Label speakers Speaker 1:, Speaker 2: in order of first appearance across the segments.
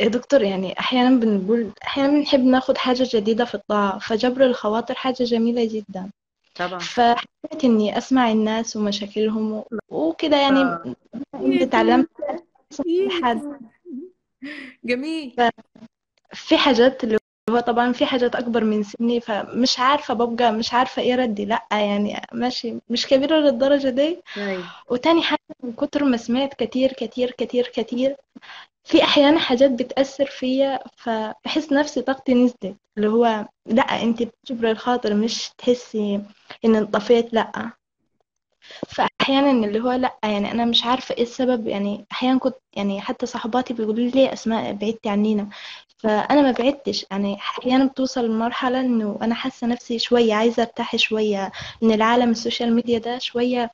Speaker 1: يا دكتور يعني أحيانا بنقول أحيانا بنحب ناخد حاجة جديدة في الطاعة فجبر الخواطر حاجة جميلة جدا.
Speaker 2: طبعا.
Speaker 1: فحبيت إني أسمع الناس ومشاكلهم وكده يعني أنت
Speaker 2: يا
Speaker 1: تعلمت
Speaker 2: توتة يا
Speaker 1: لحد
Speaker 2: توتة جميل
Speaker 1: في حاجات اللي هو طبعا في حاجات أكبر من سني فمش عارفة ببقى مش عارفة إيه ردي. لأ يعني ماشي مش كبيرة للدرجة دي.
Speaker 2: طيب.
Speaker 1: وتاني حاجة من كتر ما سمعت كتير كتير كتير كتير في أحيانا حاجات بتأثر فيا فبحس نفسي طاقتي نزلت. اللي هو لأ أنت بتجبري الخاطر مش تحسي إن انطفيت لأ. فأحيانا اللي هو لأ يعني أنا مش عارفة إيه السبب. يعني أحيانا كنت يعني حتى صحباتي بيقولوا لي ليه أسماء بعدتي عنينا فأنا ما بعدتش. يعني أحيانا بتوصل لمرحلة إنه أنا حاسة نفسي شوية عايزة أرتاح شوية. من العالم ال social media ده شوية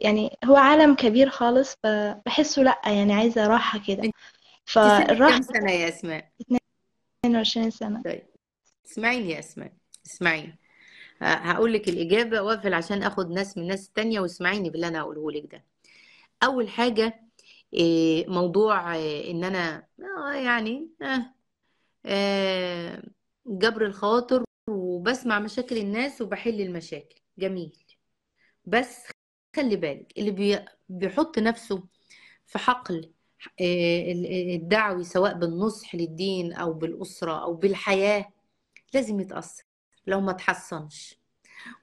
Speaker 1: يعني هو عالم كبير خالص فبحسه لأ يعني عايزة راحة كده.
Speaker 2: انت
Speaker 1: فالراحة
Speaker 2: كام سنة يا اسماء.
Speaker 1: 22 سنة.
Speaker 2: طيب. اسمعيني يا اسماء. اسمعيني. هقول لك الإجابة وأقفل عشان أخد ناس من ناس تانية واسمعيني باللي أنا هقوله لك ده. أول حاجة إيه، موضوع إيه، إن أنا آه، يعني آه، آه، جبر الخواطر وبسمع مشاكل الناس وبحل المشاكل. جميل. بس خلي بالك اللي بي- بيحط نفسه في حقل آه، الدعوي سواء بالنصح للدين أو بالأسرة أو بالحياة لازم يتأثر لو ما تحسنش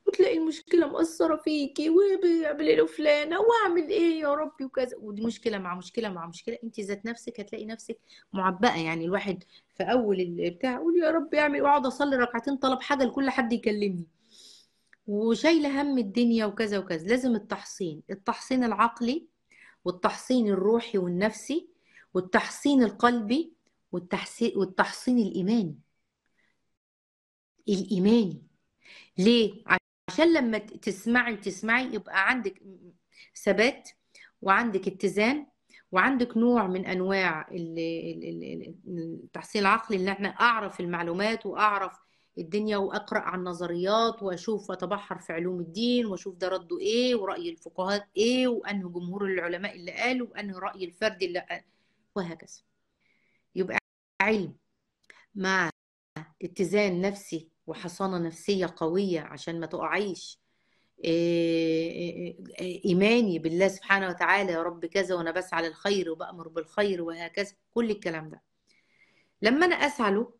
Speaker 2: وتلاقي المشكلة مأثرة فيكي وبيعمل له فلانه واعمل إيه يا ربي؟ وكذا. ودي مشكله مع مشكلة مع مشكلة. انت ذات نفسك هتلاقي نفسك معبأة. يعني الواحد في أول البتاع يقول يا رب أعمل وأقعد أصلي ركعتين طلب حاجة لكل حد يكلمني. وشايلة هم الدنيا وكذا وكذا. لازم التحصين. التحصين العقلي والتحصين الروحي والنفسي والتحصين القلبي والتحسين والتحصين الإيماني الإيماني ليه؟ عشان لما تسمعي تسمعي يبقى عندك ثبات وعندك اتزان وعندك نوع من أنواع ال- ال- ال- التحصيل العقلي اللي إحنا أعرف المعلومات وأعرف الدنيا وأقرأ عن النظريات وأشوف وأتبحر في علوم الدين وأشوف ده رده إيه ورأي الفقهاء إيه وانه جمهور العلماء اللي قالوا وانه رأي الفرد اللي قال وهكذا. يبقى علم مع اتزان نفسي وحصانة نفسية قوية عشان ما تقعيش إيه- إيماني بالله سبحانه وتعالى يا رب كذا وأنا بسعى للخير وبأمر بالخير وهكذا كل الكلام ده. لما أنا أسعى له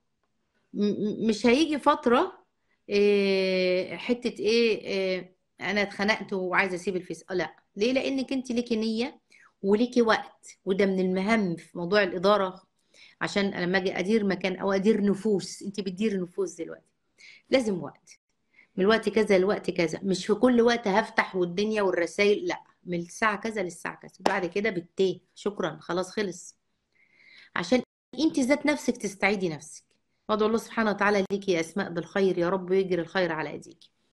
Speaker 2: مش هيجي فترة إيه، حتة إيه إيه، أنا اتخنقت وعايزة أسيب الفيس. آه، لا. ليه؟ لأنك أنت ليكي نية وليكي وقت وده من المهم في موضوع الإدارة. عشان لما أجي أدير مكان أو أدير نفوس أنت بتديري نفوس دلوقتي. لازم وقت. من الوقت كذا لوقت كذا. مش في كل وقت هفتح والدنيا والرسائل لا. من الساعة كذا للساعة كذا. بعد كده بالتيه شكرا. خلاص خلص. عشان أنت ذات نفسك تستعيدي نفسك. وادعو الله سبحانه وتعالى ليكي يا أسماء بالخير يا رب يجري الخير على ايديكي